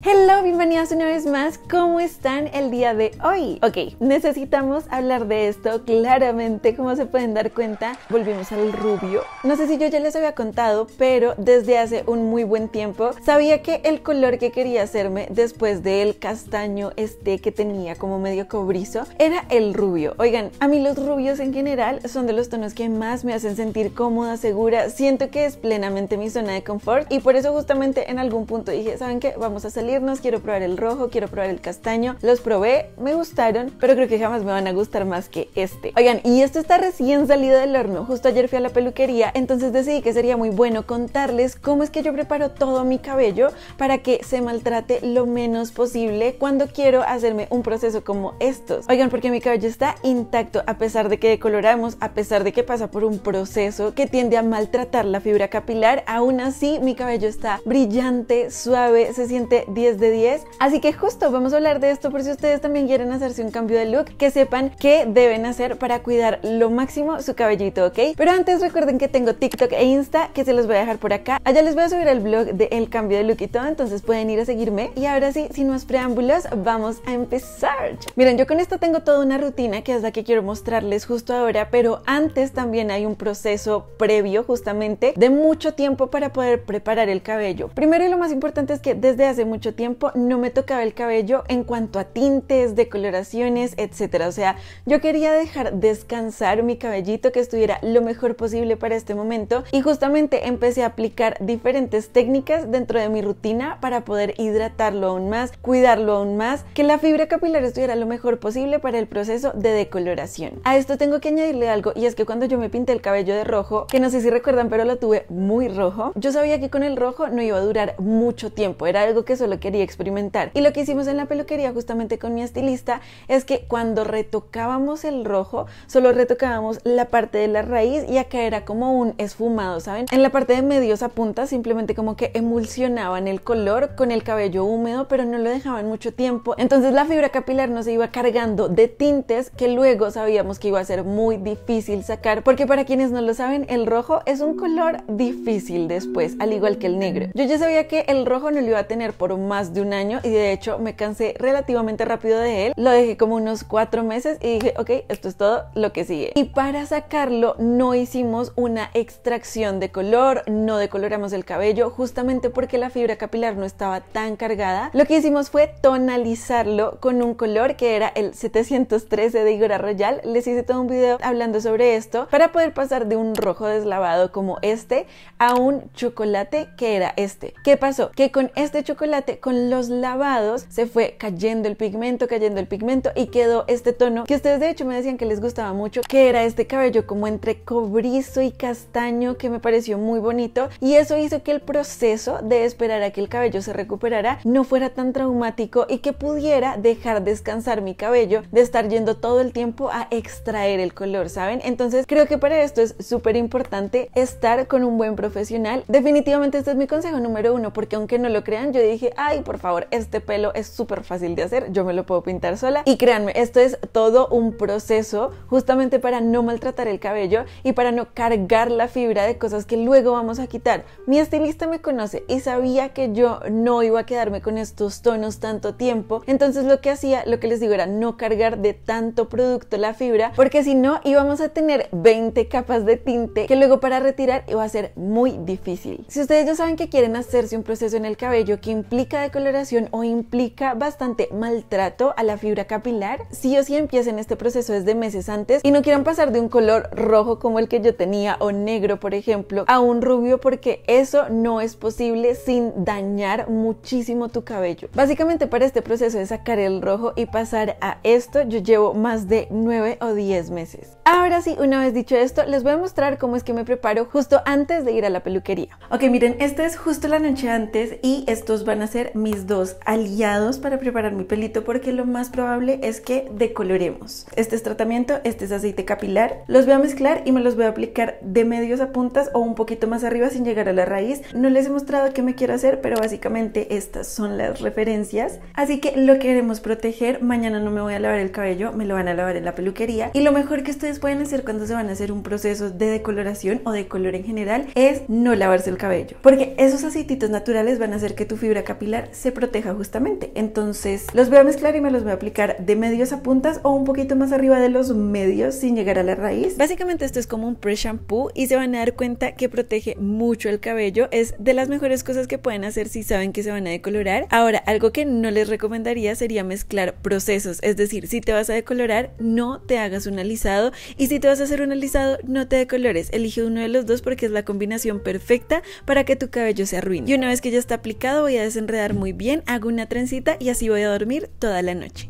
Hello, bienvenidos una vez más. ¿Cómo están el día de hoy? Ok, necesitamos hablar de esto claramente. Como se pueden dar cuenta, volvimos al rubio. No sé si yo ya les había contado, pero desde hace un muy buen tiempo sabía que el color que quería hacerme después del castaño este que tenía como medio cobrizo era el rubio. Oigan, a mí los rubios en general son de los tonos que más me hacen sentir cómoda, segura. Siento que es plenamente mi zona de confort y por eso justamente en algún punto dije, ¿saben qué? Vamos a salir quiero probar el rojo, quiero probar el castaño. Los probé, me gustaron, pero creo que jamás me van a gustar más que este. Oigan, y esto está recién salido del horno. Justo ayer fui a la peluquería, entonces decidí que sería muy bueno contarles cómo es que yo preparo todo mi cabello para que se maltrate lo menos posible cuando quiero hacerme un proceso como estos. Oigan, porque mi cabello está intacto a pesar de que decoloramos, a pesar de que pasa por un proceso que tiende a maltratar la fibra capilar, aún así mi cabello está brillante, suave, se siente 10 de 10. Así que justo vamos a hablar de esto por si ustedes también quieren hacerse un cambio de look, que sepan qué deben hacer para cuidar lo máximo su cabellito, ¿ok? Pero antes recuerden que tengo TikTok e Insta, que se los voy a dejar por acá. Allá les voy a subir el blog el cambio de look y todo, entonces pueden ir a seguirme. Y ahora sí, sin más preámbulos, vamos a empezar. Miren, yo con esto tengo toda una rutina que es la que quiero mostrarles justo ahora, pero antes también hay un proceso previo justamente de mucho tiempo para poder preparar el cabello. Primero y lo más importante es que desde hace mucho tiempo no me tocaba el cabello en cuanto a tintes, decoloraciones, etcétera. O sea, yo quería dejar descansar mi cabellito que estuviera lo mejor posible para este momento y justamente empecé a aplicar diferentes técnicas dentro de mi rutina para poder hidratarlo aún más, cuidarlo aún más, que la fibra capilar estuviera lo mejor posible para el proceso de decoloración. A esto tengo que añadirle algo y es que cuando yo me pinté el cabello de rojo, que no sé si recuerdan, pero lo tuve muy rojo, yo sabía que con el rojo no iba a durar mucho tiempo, era algo que solo quería experimentar. Y lo que hicimos en la peluquería justamente con mi estilista es que cuando retocábamos el rojo, solo retocábamos la parte de la raíz y acá era como un esfumado, ¿saben? En la parte de medios a punta simplemente como que emulsionaban el color con el cabello húmedo, pero no lo dejaban mucho tiempo. Entonces la fibra capilar no se iba cargando de tintes que luego sabíamos que iba a ser muy difícil sacar, porque para quienes no lo saben, el rojo es un color difícil después, al igual que el negro. Yo ya sabía que el rojo no lo iba a tener por más de un año y de hecho me cansé relativamente rápido de él. Lo dejé como unos cuatro meses y dije, ok, esto es todo lo que sigue. Y para sacarlo no hicimos una extracción de color, no decoloramos el cabello, justamente porque la fibra capilar no estaba tan cargada. Lo que hicimos fue tonalizarlo con un color que era el 713 de Igora Royal. Les hice todo un video hablando sobre esto para poder pasar de un rojo deslavado como este a un chocolate que era este. ¿Qué pasó? Que con este chocolate con los lavados se fue cayendo el pigmento, cayendo el pigmento y quedó este tono que ustedes de hecho me decían que les gustaba mucho, que era este cabello como entre cobrizo y castaño que me pareció muy bonito y eso hizo que el proceso de esperar a que el cabello se recuperara no fuera tan traumático y que pudiera dejar descansar mi cabello de estar yendo todo el tiempo a extraer el color, ¿saben? Entonces creo que para esto es súper importante estar con un buen profesional. Definitivamente este es mi consejo número uno porque aunque no lo crean, yo dije, ay, por favor, este pelo es súper fácil de hacer, yo me lo puedo pintar sola. Y créanme, esto es todo un proceso justamente para no maltratar el cabello y para no cargar la fibra de cosas que luego vamos a quitar. Mi estilista me conoce y sabía que yo no iba a quedarme con estos tonos tanto tiempo, entonces lo que hacía, lo que les digo era no cargar de tanto producto la fibra, porque si no íbamos a tener 20 capas de tinte que luego para retirar iba a ser muy difícil. Si ustedes ya saben que quieren hacerse un proceso en el cabello que implica decoloración o implica bastante maltrato a la fibra capilar, sí o sí empiecen este proceso desde meses antes y no quieran pasar de un color rojo como el que yo tenía o negro, por ejemplo, a un rubio porque eso no es posible sin dañar muchísimo tu cabello. Básicamente para este proceso de sacar el rojo y pasar a esto, yo llevo más de 9 o 10 meses. Ahora sí, una vez dicho esto, les voy a mostrar cómo es que me preparo justo antes de ir a la peluquería. Ok, miren, esta es justo la noche antes y estos van a ser mis dos aliados para preparar mi pelito porque lo más probable es que decoloremos. Este es tratamiento, este es aceite capilar. Los voy a mezclar y me los voy a aplicar de medios a puntas o un poquito más arriba sin llegar a la raíz. No les he mostrado qué me quiero hacer, pero básicamente estas son las referencias. Así que lo queremos proteger. Mañana no me voy a lavar el cabello, me lo van a lavar en la peluquería. Y lo mejor que ustedes pueden hacer cuando se van a hacer un proceso de decoloración o de color en general es no lavarse el cabello. Porque esos aceititos naturales van a hacer que tu fibra capilar se proteja justamente. Entonces los voy a mezclar y me los voy a aplicar de medios a puntas o un poquito más arriba de los medios sin llegar a la raíz. Básicamente esto es como un pre-shampoo y se van a dar cuenta que protege mucho el cabello. Es de las mejores cosas que pueden hacer si saben que se van a decolorar. Ahora, algo que no les recomendaría sería mezclar procesos. Es decir, si te vas a decolorar, no te hagas un alisado y si te vas a hacer un alisado, no te decolores. Elige uno de los dos porque es la combinación perfecta para que tu cabello se arruine. Y una vez que ya está aplicado, voy a desenredar muy bien, hago una trencita y así voy a dormir toda la noche.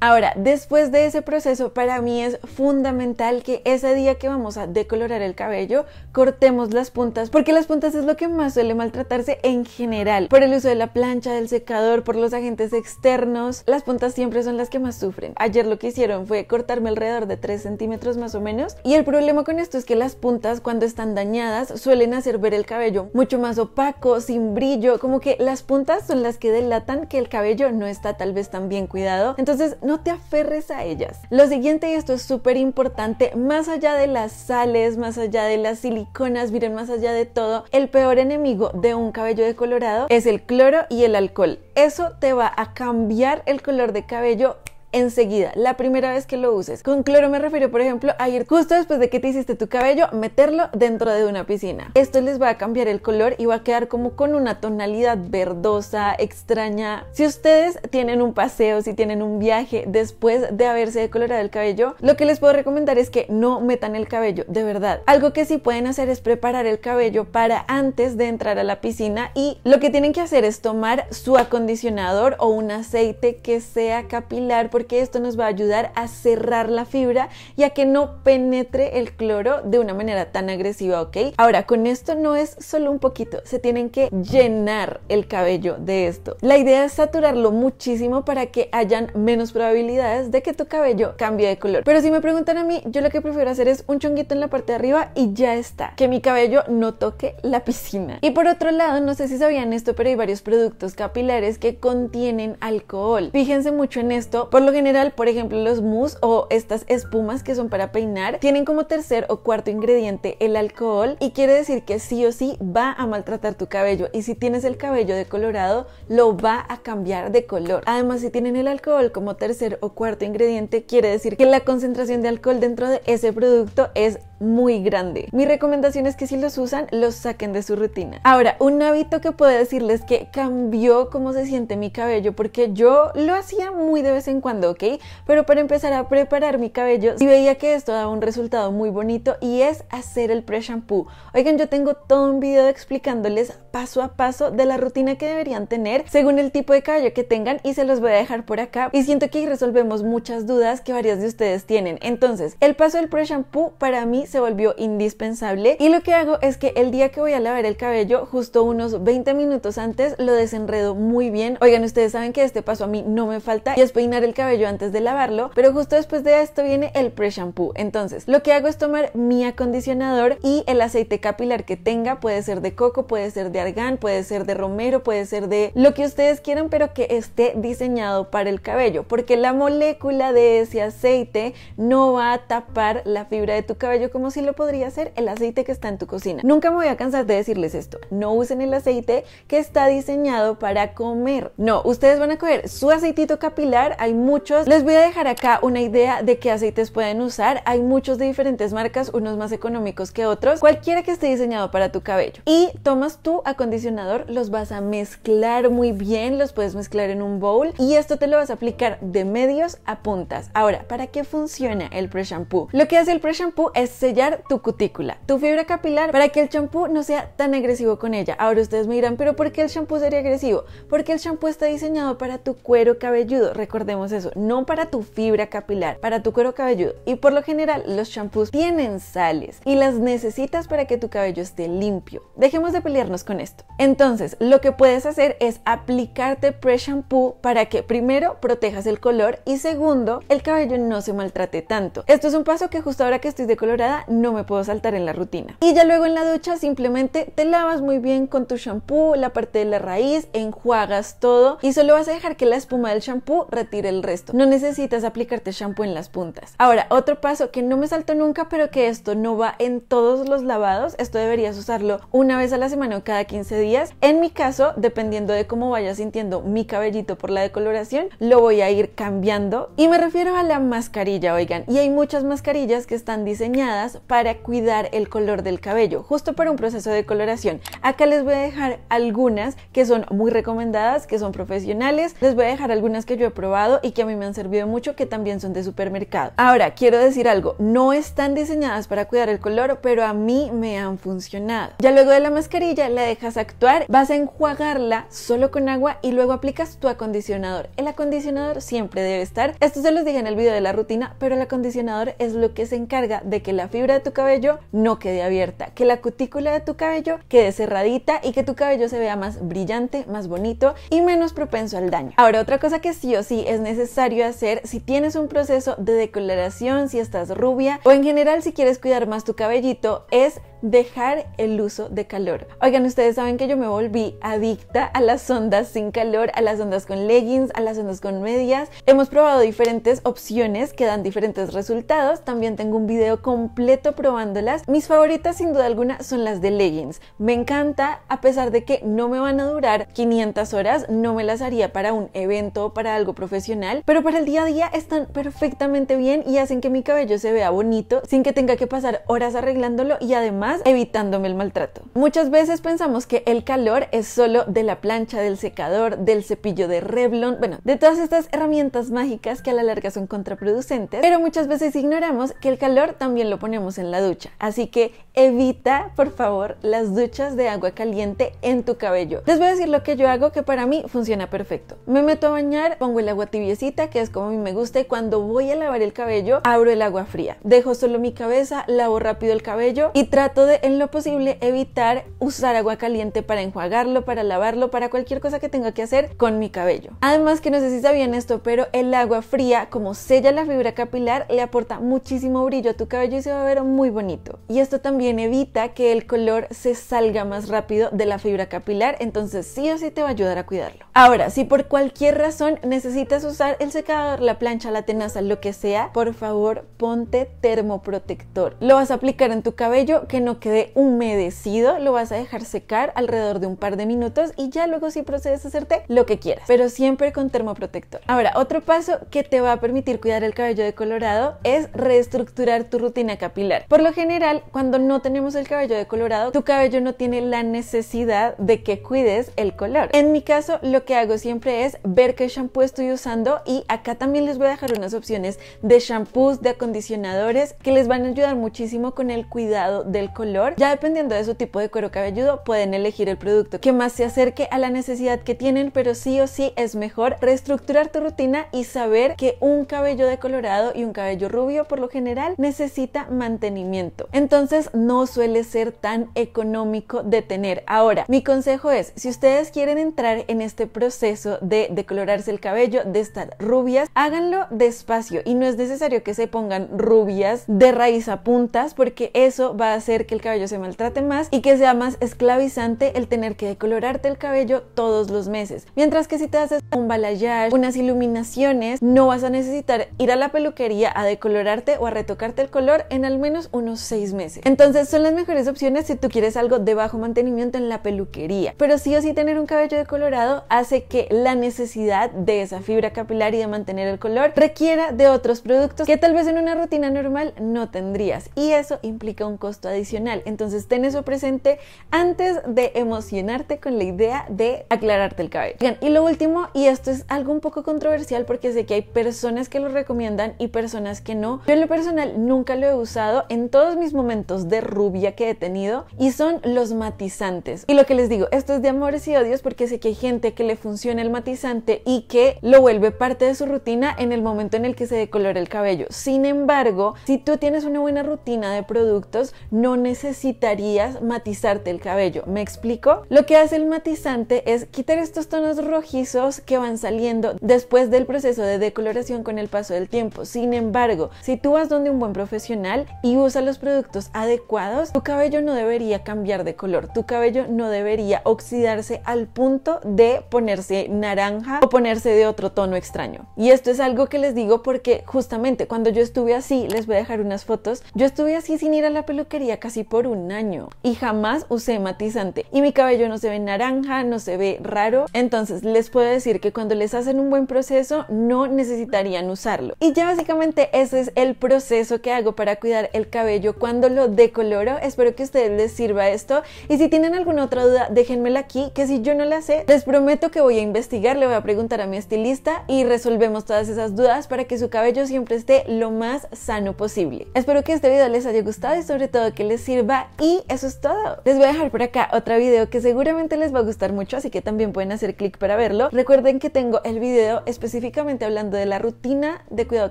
Ahora, después de ese proceso, para mí es fundamental que ese día que vamos a decolorar el cabello, cortemos las puntas, porque las puntas es lo que más suele maltratarse en general, por el uso de la plancha, del secador, por los agentes externos. Las puntas siempre son las que más sufren. Ayer lo que hicieron fue cortarme alrededor de 3 centímetros más o menos, y el problema con esto es que las puntas, cuando están dañadas, suelen hacer ver el cabello mucho más opaco, sin brillo, como que las puntas son las que delatan que el cabello no está tal vez tan bien cuidado. Entonces, no te aferres a ellas. Lo siguiente, y esto es súper importante, más allá de las sales, más allá de las siliconas, miren, más allá de todo, el peor enemigo de un cabello decolorado es el cloro y el alcohol. Eso te va a cambiar el color de cabello enseguida, la primera vez que lo uses. Con cloro me refiero, por ejemplo, a ir justo después de que te hiciste tu cabello, meterlo dentro de una piscina. Esto les va a cambiar el color y va a quedar como con una tonalidad verdosa, extraña. Si ustedes tienen un paseo, si tienen un viaje después de haberse decolorado el cabello, lo que les puedo recomendar es que no metan el cabello, de verdad. Algo que sí pueden hacer es preparar el cabello para antes de entrar a la piscina y lo que tienen que hacer es tomar su acondicionador o un aceite que sea capilar porque esto nos va a ayudar a cerrar la fibra y a que no penetre el cloro de una manera tan agresiva, ¿ok? Ahora, con esto no es solo un poquito, se tienen que llenar el cabello de esto. La idea es saturarlo muchísimo para que hayan menos probabilidades de que tu cabello cambie de color. Pero si me preguntan a mí, yo lo que prefiero hacer es un chonguito en la parte de arriba y ya está. Que mi cabello no toque la piscina. Y por otro lado, no sé si sabían esto, pero hay varios productos capilares que contienen alcohol. Fíjense mucho en esto, lo general, por ejemplo, los mousse o estas espumas que son para peinar tienen como tercer o cuarto ingrediente el alcohol y quiere decir que sí o sí va a maltratar tu cabello y si tienes el cabello decolorado lo va a cambiar de color. Además, si tienen el alcohol como tercer o cuarto ingrediente, quiere decir que la concentración de alcohol dentro de ese producto es muy grande. Mi recomendación es que si los usan, los saquen de su rutina. Ahora, un hábito que puedo decirles que cambió cómo se siente mi cabello, porque yo lo hacía muy de vez en cuando, ¿ok? Pero para empezar a preparar mi cabello, y veía que esto daba un resultado muy bonito y es hacer el pre-shampoo. Oigan, yo tengo todo un video explicándoles paso a paso de la rutina que deberían tener según el tipo de cabello que tengan y se los voy a dejar por acá. Y siento que resolvemos muchas dudas que varias de ustedes tienen. Entonces, el paso del pre-shampoo para mí se volvió indispensable y lo que hago es que el día que voy a lavar el cabello, justo unos 20 minutos antes, lo desenredo muy bien. Oigan, ustedes saben que este paso a mí no me falta y es peinar el cabello antes de lavarlo, pero justo después de esto viene el pre-shampoo. Entonces, lo que hago es tomar mi acondicionador y el aceite capilar que tenga, puede ser de coco, puede ser de argán, puede ser de romero, puede ser de lo que ustedes quieran, pero que esté diseñado para el cabello, porque la molécula de ese aceite no va a tapar la fibra de tu cabello como si lo podría hacer el aceite que está en tu cocina. Nunca me voy a cansar de decirles esto. No usen el aceite que está diseñado para comer. No, ustedes van a coger su aceitito capilar. Hay muchos. Les voy a dejar acá una idea de qué aceites pueden usar. Hay muchos de diferentes marcas, unos más económicos que otros. Cualquiera que esté diseñado para tu cabello. Y tomas tu acondicionador, los vas a mezclar muy bien, los puedes mezclar en un bowl y esto te lo vas a aplicar de medios a puntas. Ahora, ¿para qué funciona el pre-shampoo? Lo que hace el pre-shampoo es tu cutícula, tu fibra capilar, para que el champú no sea tan agresivo con ella. Ahora ustedes me dirán, pero ¿por qué el champú sería agresivo? Porque el champú está diseñado para tu cuero cabelludo, recordemos eso, no para tu fibra capilar, para tu cuero cabelludo. Y por lo general los champús tienen sales y las necesitas para que tu cabello esté limpio. Dejemos de pelearnos con esto. Entonces, lo que puedes hacer es aplicarte pre-shampoo para que primero protejas el color y segundo, el cabello no se maltrate tanto. Esto es un paso que justo ahora que estoy decolorada no me puedo saltar en la rutina. Y ya luego en la ducha simplemente te lavas muy bien con tu shampoo, la parte de la raíz, enjuagas todo y solo vas a dejar que la espuma del shampoo retire el resto. No necesitas aplicarte shampoo en las puntas. Ahora, otro paso que no me salto nunca, pero que esto no va en todos los lavados, esto deberías usarlo una vez a la semana o cada 15 días. En mi caso, dependiendo de cómo vaya sintiendo mi cabellito por la decoloración, lo voy a ir cambiando. Y me refiero a la mascarilla, oigan, y hay muchas mascarillas que están diseñadas para cuidar el color del cabello, justo para un proceso de coloración. Acá les voy a dejar algunas que son muy recomendadas, que son profesionales. Les voy a dejar algunas que yo he probado y que a mí me han servido mucho, que también son de supermercado. Ahora, quiero decir algo, no están diseñadas para cuidar el color, pero a mí me han funcionado. Ya luego de la mascarilla la dejas actuar, vas a enjuagarla solo con agua y luego aplicas tu acondicionador. El acondicionador siempre debe estar, esto se los dije en el video de la rutina, pero el acondicionador es lo que se encarga de que la fibra de tu cabello no quede abierta, que la cutícula de tu cabello quede cerradita y que tu cabello se vea más brillante, más bonito y menos propenso al daño. Ahora, otra cosa que sí o sí es necesario hacer si tienes un proceso de decoloración, si estás rubia o en general si quieres cuidar más tu cabellito es dejar el uso de calor. Oigan, ustedes saben que yo me volví adicta a las ondas sin calor, a las ondas con leggings, a las ondas con medias. Hemos probado diferentes opciones que dan diferentes resultados. También tengo un video completo probándolas. Mis favoritas sin duda alguna son las de leggings. Me encanta a pesar de que no me van a durar 500 horas, no me las haría para un evento o para algo profesional, pero para el día a día están perfectamente bien y hacen que mi cabello se vea bonito sin que tenga que pasar horas arreglándolo y además evitándome el maltrato. Muchas veces pensamos que el calor es solo de la plancha, del secador, del cepillo de Revlon, bueno, de todas estas herramientas mágicas que a la larga son contraproducentes, pero muchas veces ignoramos que el calor también lo ponemos en la ducha. Así que evita, por favor, las duchas de agua caliente en tu cabello. Les voy a decir lo que yo hago que para mí funciona perfecto. Me meto a bañar, pongo el agua tibiecita, que es como a mí me gusta, y cuando voy a lavar el cabello, abro el agua fría. Dejo solo mi cabeza, lavo rápido el cabello y trato de en lo posible evitar usar agua caliente para enjuagarlo, para lavarlo, para cualquier cosa que tenga que hacer con mi cabello. Además que no sé si sabían esto, pero el agua fría como sella la fibra capilar le aporta muchísimo brillo a tu cabello y se va a ver muy bonito. Y esto también evita que el color se salga más rápido de la fibra capilar, entonces sí o sí te va a ayudar a cuidarlo. Ahora, si por cualquier razón necesitas usar el secador, la plancha, la tenaza, lo que sea, por favor ponte termoprotector. Lo vas a aplicar en tu cabello que no no quede humedecido, lo vas a dejar secar alrededor de un par de minutos y ya luego sí procedes a hacerte lo que quieras, pero siempre con termoprotector. Ahora, otro paso que te va a permitir cuidar el cabello decolorado es reestructurar tu rutina capilar. Por lo general, cuando no tenemos el cabello decolorado, tu cabello no tiene la necesidad de que cuides el color. En mi caso, lo que hago siempre es ver qué shampoo estoy usando y acá también les voy a dejar unas opciones de shampoos, de acondicionadores que les van a ayudar muchísimo con el cuidado del color. Ya dependiendo de su tipo de cuero cabelludo, pueden elegir el producto que más se acerque a la necesidad que tienen, pero sí o sí es mejor reestructurar tu rutina y saber que un cabello decolorado y un cabello rubio por lo general necesita mantenimiento. Entonces no suele ser tan económico de tener. Ahora, mi consejo es, si ustedes quieren entrar en este proceso de decolorarse el cabello, de estar rubias, háganlo despacio y no es necesario que se pongan rubias de raíz a puntas porque eso va a hacer que el cabello se maltrate más y que sea más esclavizante el tener que decolorarte el cabello todos los meses. Mientras que si te haces un balayage, unas iluminaciones, no vas a necesitar ir a la peluquería a decolorarte o a retocarte el color en al menos unos seis meses. Entonces son las mejores opciones si tú quieres algo de bajo mantenimiento en la peluquería. Pero sí o sí tener un cabello decolorado hace que la necesidad de esa fibra capilar y de mantener el color requiera de otros productos que tal vez en una rutina normal no tendrías. Y eso implica un costo adicional entonces ten eso presente antes de emocionarte con la idea de aclararte el cabello. y lo último, y esto es algo un poco controversial porque sé que hay personas que lo recomiendan y personas que no. Yo en lo personal nunca lo he usado en todos mis momentos de rubia que he tenido y son los matizantes. Y lo que les digo, esto es de amores y odios porque sé que hay gente que le funciona el matizante y que lo vuelve parte de su rutina en el momento en el que se decolora el cabello. Sin embargo, si tú tienes una buena rutina de productos, no necesitas necesitarías matizarte el cabello. ¿Me explico? Lo que hace el matizante es quitar estos tonos rojizos que van saliendo después del proceso de decoloración con el paso del tiempo. Sin embargo, si tú vas donde un buen profesional y usa los productos adecuados, tu cabello no debería cambiar de color, tu cabello no debería oxidarse al punto de ponerse naranja o ponerse de otro tono extraño. Y esto es algo que les digo porque justamente cuando yo estuve así, les voy a dejar unas fotos, yo estuve así sin ir a la peluquería casi por un año y jamás usé matizante y mi cabello no se ve naranja, no se ve raro, entonces les puedo decir que cuando les hacen un buen proceso no necesitarían usarlo. Y ya básicamente ese es el proceso que hago para cuidar el cabello cuando lo decoloro. Espero que a ustedes les sirva esto y si tienen alguna otra duda déjenmela aquí que si yo no la sé les prometo que voy a investigar, le voy a preguntar a mi estilista y resolvemos todas esas dudas para que su cabello siempre esté lo más sano posible. Espero que este video les haya gustado y sobre todo que les sirva y eso es todo. Les voy a dejar por acá otro video que seguramente les va a gustar mucho así que también pueden hacer clic para verlo. Recuerden que tengo el video específicamente hablando de la rutina de cuidado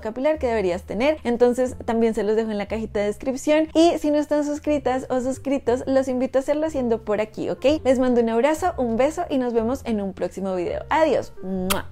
capilar que deberías tener entonces también se los dejo en la cajita de descripción y si no están suscritas o suscritos los invito a hacerlo haciendo por aquí, ¿ok? Les mando un abrazo, un beso y nos vemos en un próximo video. Adiós.